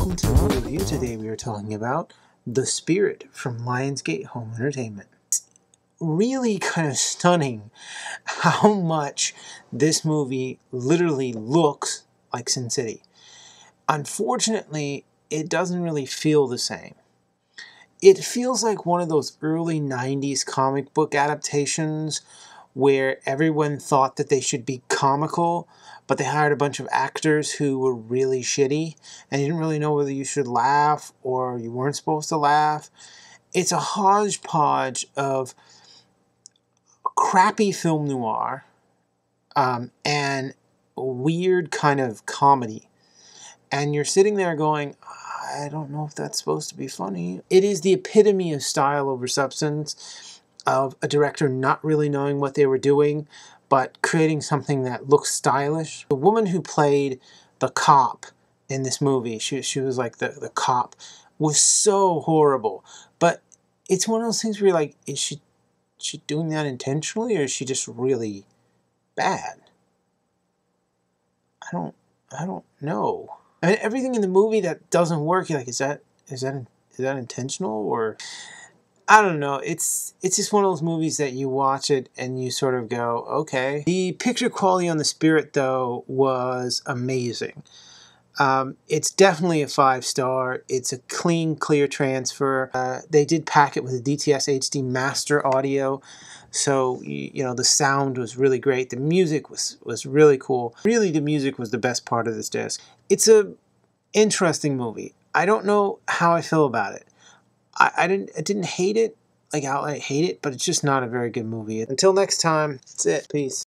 to the review. Today we are talking about The Spirit from Lionsgate Home Entertainment. It's really kind of stunning how much this movie literally looks like Sin City. Unfortunately, it doesn't really feel the same. It feels like one of those early 90s comic book adaptations where everyone thought that they should be comical, but they hired a bunch of actors who were really shitty, and you didn't really know whether you should laugh or you weren't supposed to laugh. It's a hodgepodge of crappy film noir um, and weird kind of comedy. And you're sitting there going, I don't know if that's supposed to be funny. It is the epitome of style over substance, of a director not really knowing what they were doing, but creating something that looks stylish. The woman who played the cop in this movie, she, she was like the, the cop, was so horrible. But it's one of those things where you're like, is she, she doing that intentionally or is she just really bad? I don't, I don't know. I mean, everything in the movie that doesn't work, you're like, is that, is that, is that intentional or? I don't know. It's it's just one of those movies that you watch it and you sort of go, okay. The picture quality on the Spirit though was amazing. Um, it's definitely a five star. It's a clean, clear transfer. Uh, they did pack it with a DTS HD master audio, so you, you know the sound was really great. The music was was really cool. Really, the music was the best part of this disc. It's a interesting movie. I don't know how I feel about it. I, I didn't I didn't hate it like outright hate it, but it's just not a very good movie. Until next time, that's it. Peace.